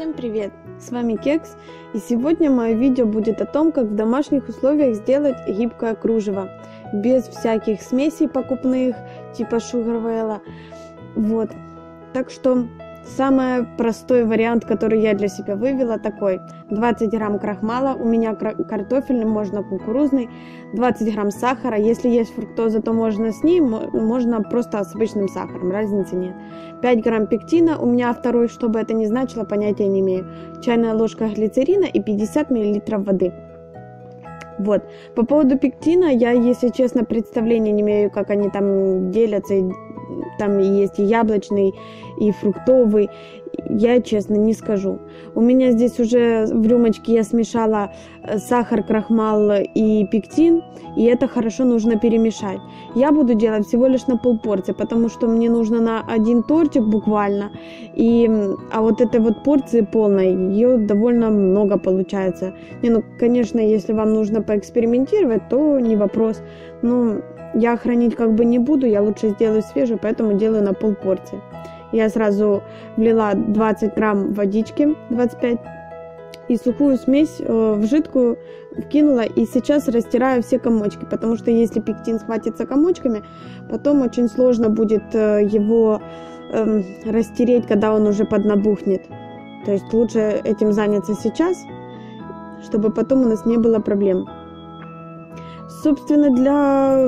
Всем привет! С вами Кекс, и сегодня мое видео будет о том, как в домашних условиях сделать гибкое кружево, без всяких смесей покупных, типа шугарвелла. Вот. Так что Самый простой вариант, который я для себя вывела, такой. 20 грамм крахмала, у меня картофельный, можно кукурузный, 20 грамм сахара. Если есть фруктоза, то можно с ним, можно просто с обычным сахаром, разницы нет. 5 грамм пектина, у меня второй, чтобы это не значило, понятия не имею. Чайная ложка глицерина и 50 миллилитров воды. Вот. По поводу пектина, я, если честно, представления не имею, как они там делятся там есть и яблочный, и фруктовый. Я, честно, не скажу. У меня здесь уже в рюмочке я смешала э, сахар, крахмал и пектин, и это хорошо нужно перемешать. Я буду делать всего лишь на полпорции, потому что мне нужно на один тортик буквально, и, а вот этой вот порции полной, ее довольно много получается. Не, ну, конечно, если вам нужно поэкспериментировать, то не вопрос. Но я хранить как бы не буду, я лучше сделаю свежую, поэтому делаю на пол порции. Я сразу влила 20 грамм водички, 25, и сухую смесь э, в жидкую вкинула и сейчас растираю все комочки, потому что если пектин схватится комочками, потом очень сложно будет э, его э, растереть, когда он уже поднабухнет. То есть лучше этим заняться сейчас, чтобы потом у нас не было проблем. Собственно, для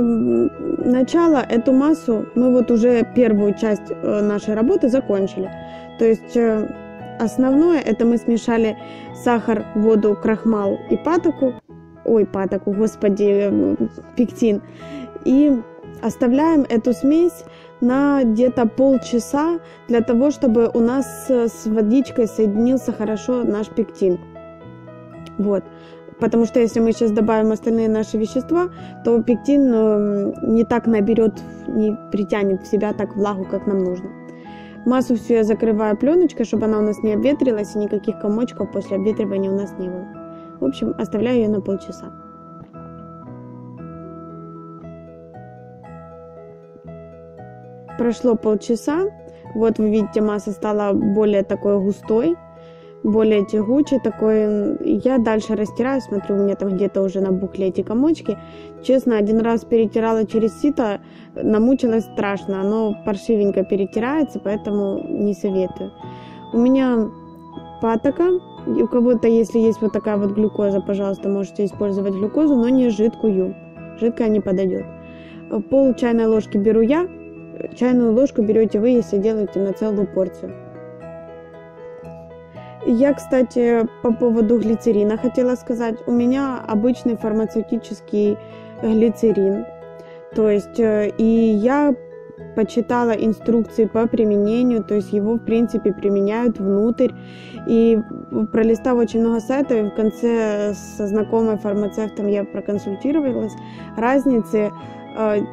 начала эту массу мы вот уже первую часть э, нашей работы закончили. То есть э, основное это мы смешали сахар, воду, крахмал и патоку. Ой, патоку, господи, э, пектин. И оставляем эту смесь на где-то полчаса для того, чтобы у нас с водичкой соединился хорошо наш пектин. Вот. Потому что если мы сейчас добавим остальные наши вещества, то пектин э, не так наберет, не притянет в себя так влагу, как нам нужно. Массу всю я закрываю пленочкой, чтобы она у нас не обветрилась и никаких комочков после обветривания у нас не было. В общем, оставляю ее на полчаса. Прошло полчаса. Вот вы видите, масса стала более такой густой более тягучий такой. Я дальше растираю, смотрю, у меня там где-то уже набухли эти комочки. Честно, один раз перетирала через сито, намучилась страшно. Оно паршивенько перетирается, поэтому не советую. У меня патока. У кого-то, если есть вот такая вот глюкоза, пожалуйста, можете использовать глюкозу, но не жидкую. Жидкая не подойдет. Пол чайной ложки беру я, чайную ложку берете вы, если делаете на целую порцию. Я, кстати, по поводу глицерина хотела сказать. У меня обычный фармацевтический глицерин. То есть, э, и я почитала инструкции по применению, то есть его, в принципе, применяют внутрь. И пролистав очень много сайтов, и в конце со знакомой фармацевтом я проконсультировалась, разницы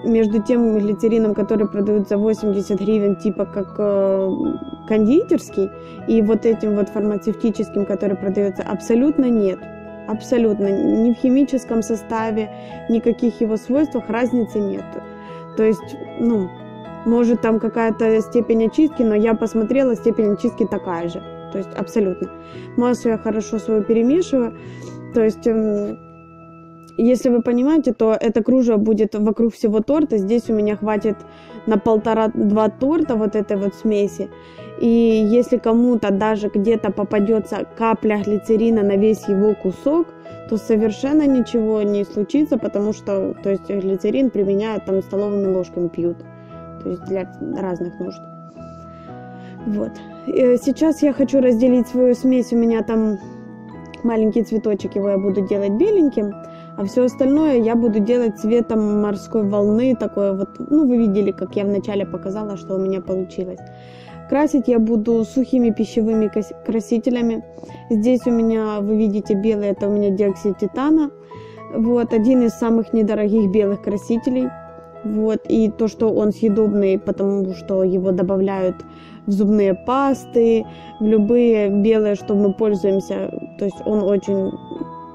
между тем глицерином, который продают за 80 гривен, типа как э, кондитерский, и вот этим вот фармацевтическим, который продается, абсолютно нет. Абсолютно. Ни в химическом составе, никаких его свойствах разницы нет. То есть, ну, может там какая-то степень очистки, но я посмотрела, степень очистки такая же. То есть абсолютно. Массу я хорошо свою перемешиваю. То есть эм, если вы понимаете, то это кружево будет вокруг всего торта. Здесь у меня хватит на полтора-два торта вот этой вот смеси. И если кому-то даже где-то попадется капля глицерина на весь его кусок, то совершенно ничего не случится, потому что то есть, глицерин применяют там столовыми ложками пьют. То есть для разных нужд. Вот. И сейчас я хочу разделить свою смесь. У меня там маленький цветочек, его я буду делать беленьким. А все остальное я буду делать цветом морской волны, такое вот, ну вы видели, как я вначале показала, что у меня получилось. Красить я буду сухими пищевыми красителями. Здесь у меня, вы видите, белый, это у меня диоксид титана. Вот, один из самых недорогих белых красителей. Вот, и то, что он съедобный, потому что его добавляют в зубные пасты, в любые белые, что мы пользуемся. То есть он очень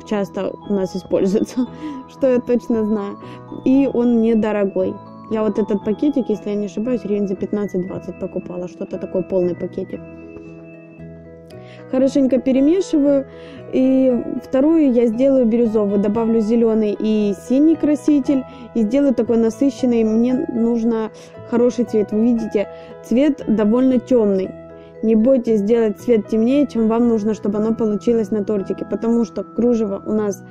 часто у нас используется, что я точно знаю. И он недорогой. Я вот этот пакетик, если я не ошибаюсь, гривен за 15-20 покупала. Что-то такой полный пакетик. хорошенько перемешиваю. И вторую я сделаю бирюзовую, добавлю зеленый и синий краситель и сделаю такой насыщенный. Мне нужно хороший цвет. Вы видите, цвет довольно темный. Не бойтесь сделать цвет темнее, чем вам нужно, чтобы оно получилось на тортике, потому что кружево у нас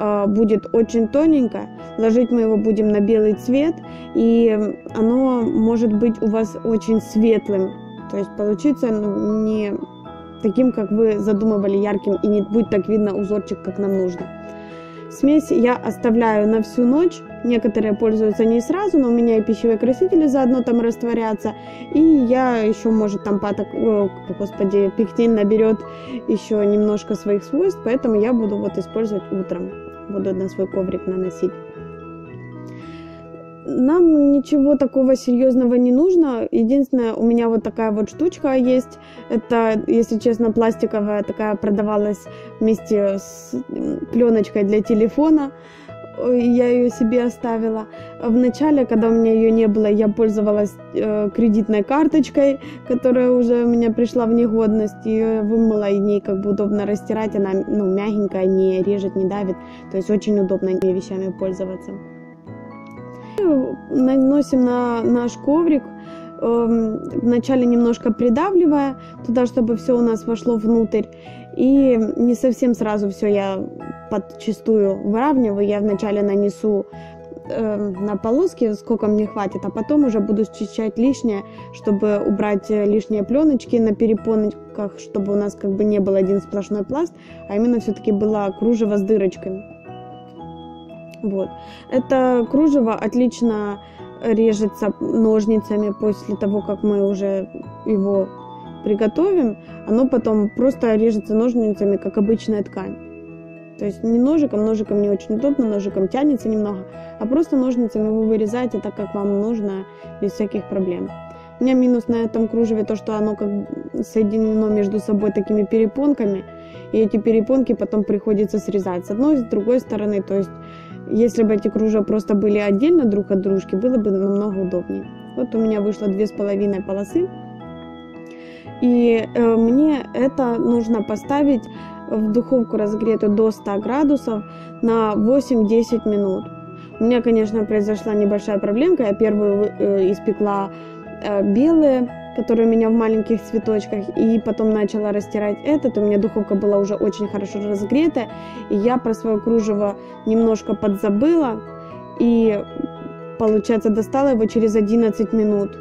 э, будет очень тоненькое. Ложить мы его будем на белый цвет, и оно может быть у вас очень светлым. То есть получится ну, не таким, как вы задумывали, ярким, и не будет так видно узорчик, как нам нужно. Смесь я оставляю на всю ночь. Некоторые пользуются не сразу, но у меня и пищевые красители заодно там растворятся. И я еще, может, там паток, о, господи, пектин наберет еще немножко своих свойств, поэтому я буду вот использовать утром. Буду на свой коврик наносить нам ничего такого серьезного не нужно. Единственное, у меня вот такая вот штучка есть. Это, если честно, пластиковая такая продавалась вместе с пленочкой для телефона. Я ее себе оставила. В начале, когда у меня ее не было, я пользовалась э, кредитной карточкой, которая уже у меня пришла в негодность. Ее вымыла, и ней как бы удобно растирать. Она ну, мягенькая, не режет, не давит. То есть очень удобно вещами пользоваться наносим на наш коврик, эм, вначале немножко придавливая туда, чтобы все у нас вошло внутрь. И не совсем сразу все я подчистую выравниваю. Я вначале нанесу э, на полоски, сколько мне хватит, а потом уже буду счищать лишнее, чтобы убрать лишние пленочки на перепонках, чтобы у нас как бы не был один сплошной пласт, а именно все-таки было кружево с дырочками. Вот. Это кружево отлично режется ножницами после того, как мы уже его приготовим. Оно потом просто режется ножницами, как обычная ткань. То есть не ножиком, ножиком не очень удобно, ножиком тянется немного, а просто ножницами вы вырезаете так, как вам нужно, без всяких проблем. У меня минус на этом кружеве то, что оно как соединено между собой такими перепонками, и эти перепонки потом приходится срезать с одной и с другой стороны. То есть если бы эти кружева просто были отдельно друг от дружки, было бы намного удобнее. Вот у меня вышло две с половиной полосы. И э, мне это нужно поставить в духовку разогретую до 100 градусов на 8-10 минут. У меня, конечно, произошла небольшая проблемка. Я первую э, испекла э, белые который у меня в маленьких цветочках, и потом начала растирать этот. У меня духовка была уже очень хорошо разогрета, и я про свое кружево немножко подзабыла, и, получается, достала его через 11 минут.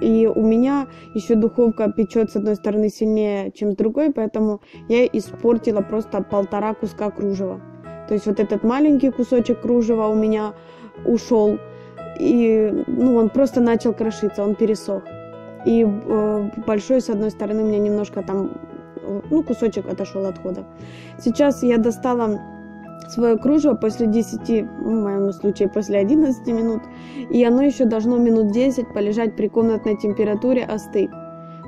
И у меня еще духовка печет с одной стороны сильнее, чем с другой, поэтому я испортила просто полтора куска кружева. То есть вот этот маленький кусочек кружева у меня ушел, и ну, он просто начал крошиться, он пересох. И э, большой, с одной стороны, у меня немножко там, ну, кусочек отошел от хода. Сейчас я достала свое кружево после 10, в моем случае после 11 минут, и оно еще должно минут 10 полежать при комнатной температуре остыть,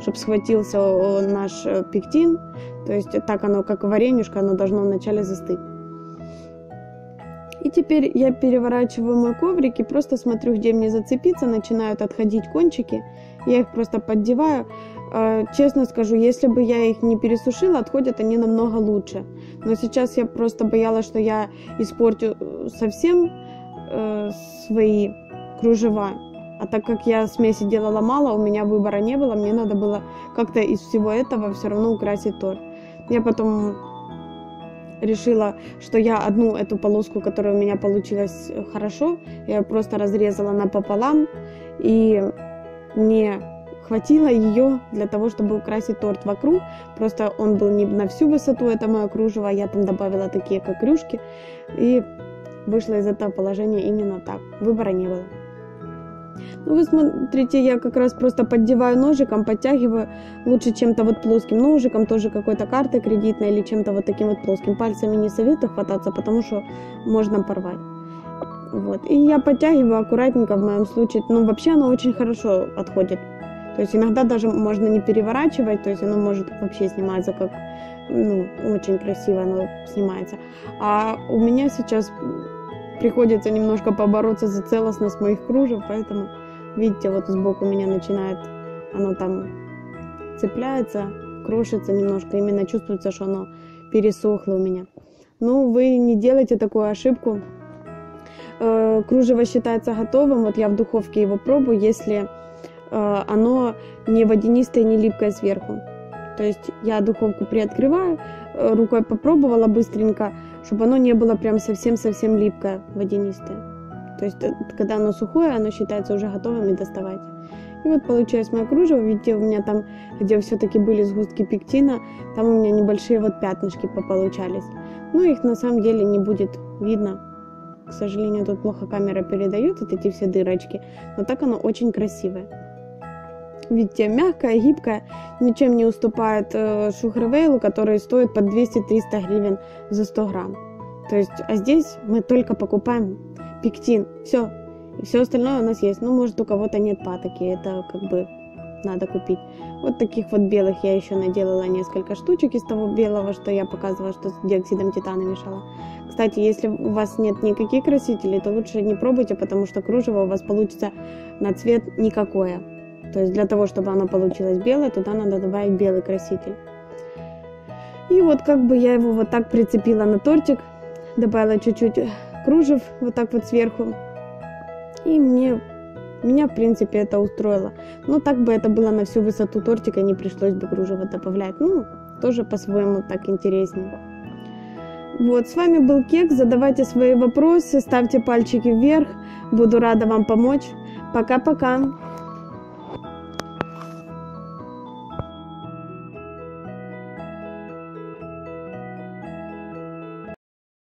чтобы схватился наш э, пектин, то есть так оно, как варенюшка, оно должно вначале застыть. И теперь я переворачиваю мой коврик и просто смотрю, где мне зацепиться, начинают отходить кончики, я их просто поддеваю. А, честно скажу, если бы я их не пересушила, отходят они намного лучше. Но сейчас я просто боялась, что я испорчу э, совсем э, свои кружева. А так как я смеси делала мало, у меня выбора не было, мне надо было как-то из всего этого все равно украсить торт. Я потом решила, что я одну эту полоску, которая у меня получилась хорошо, я просто разрезала напополам и не хватило ее для того, чтобы украсить торт вокруг. Просто он был не на всю высоту, это мое кружево. Я там добавила такие, как рюшки. И вышло из этого положения именно так. Выбора не было. Ну, вы смотрите, я как раз просто поддеваю ножиком, подтягиваю лучше чем-то вот плоским ножиком, тоже какой-то картой кредитной или чем-то вот таким вот плоским. Пальцами не советую хвататься, потому что можно порвать. Вот. И я подтягиваю аккуратненько в моем случае. Ну, вообще оно очень хорошо отходит. То есть иногда даже можно не переворачивать, то есть оно может вообще сниматься как, ну, очень красиво оно снимается. А у меня сейчас приходится немножко побороться за целостность моих кружев, поэтому, видите, вот сбоку у меня начинает, оно там цепляется крошится немножко, именно чувствуется, что оно пересохло у меня. Ну, вы не делайте такую ошибку. Э, кружево считается готовым, вот я в духовке его пробую, если э, оно не водянистое, не липкое сверху. То есть я духовку приоткрываю, э, рукой попробовала быстренько, чтобы оно не было прям совсем-совсем липкое, водянистое. То есть, когда оно сухое, оно считается уже готовым и доставайте. И вот получилось мое кружево. Видите, у меня там, где все-таки были сгустки пектина, там у меня небольшие вот пятнышки получались. Ну, их на самом деле не будет видно. К сожалению, тут плохо камера передает вот эти все дырочки. Но так оно очень красивое. Видите, мягкая, гибкая, ничем не уступает э, шухревейлу, который стоит по 200-300 гривен за 100 грамм. То есть, а здесь мы только покупаем пектин. Все, и все остальное у нас есть. Ну, может, у кого-то нет патоки, это как бы надо купить. Вот таких вот белых я еще наделала несколько штучек из того белого, что я показывала, что с диоксидом титана мешала. Кстати, если у вас нет никаких красителей, то лучше не пробуйте, потому что кружево у вас получится на цвет никакое. То есть для того, чтобы оно получилось белое, туда надо добавить белый краситель. И вот как бы я его вот так прицепила на тортик, добавила чуть-чуть кружев вот так вот сверху, и мне, меня, в принципе, это устроило. Но так бы это было на всю высоту тортика, не пришлось бы кружево добавлять. Ну, тоже по-своему так интереснее. Вот, с вами был Кек. Задавайте свои вопросы, ставьте пальчики вверх. Буду рада вам помочь. Пока-пока.